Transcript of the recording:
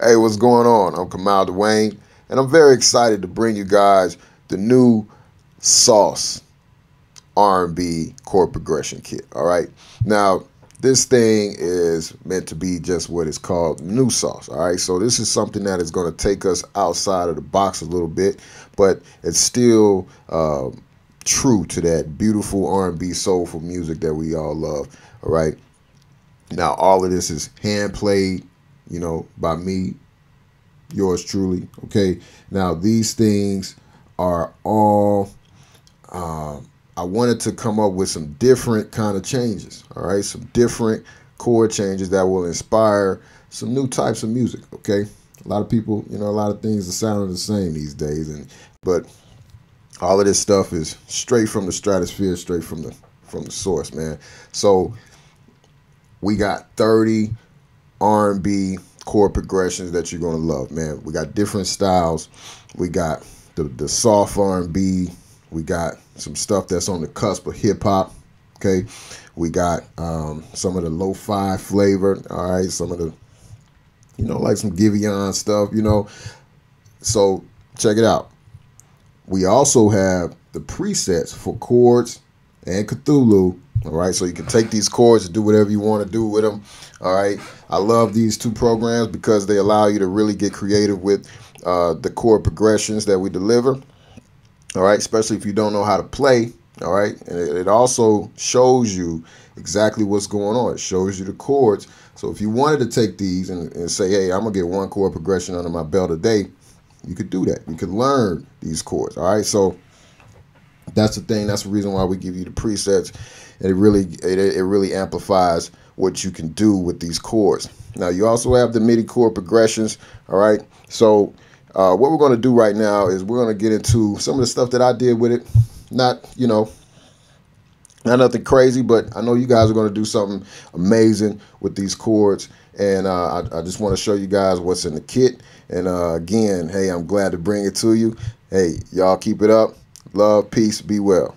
Hey, what's going on? I'm Kamau Duane, and I'm very excited to bring you guys the new Sauce R&B chord progression kit. All right, now this thing is meant to be just what it's called new sauce all right so this is something that is going to take us outside of the box a little bit but it's still uh, true to that beautiful r&b soulful music that we all love all right now all of this is hand played you know by me yours truly okay now these things are all uh, I wanted to come up with some different kind of changes, all right? Some different chord changes that will inspire some new types of music, okay? A lot of people, you know, a lot of things are sounding the same these days and but all of this stuff is straight from the stratosphere, straight from the from the source, man. So we got 30 R&B chord progressions that you're going to love, man. We got different styles. We got the the soft R&B, we got some stuff that's on the cusp of hip hop. Okay, we got um, some of the lo-fi flavor. All right, some of the, you know, like some Giveon stuff. You know, so check it out. We also have the presets for chords and Cthulhu. All right, so you can take these chords and do whatever you want to do with them. All right, I love these two programs because they allow you to really get creative with uh, the chord progressions that we deliver all right? Especially if you don't know how to play all right? And it, also shows you exactly what's going on. It shows you the chords. So if you wanted to take these and, and say hey i'm gonna get one chord progression under my belt a day you could do that. You could learn these chords all right? So that's the thing that's the reason why we give you the presets and it really it, it really amplifies what you can do with these chords now you also have the midi chord progressions all right so uh, what we're going to do right now is we're going to get into some of the stuff that I did with it. Not, you know, not nothing crazy, but I know you guys are going to do something amazing with these chords. And uh, I, I, just want to show you guys what's in the kit. And uh, again, hey, I'm glad to bring it to you. Hey, y'all keep it up. Love, peace, be well.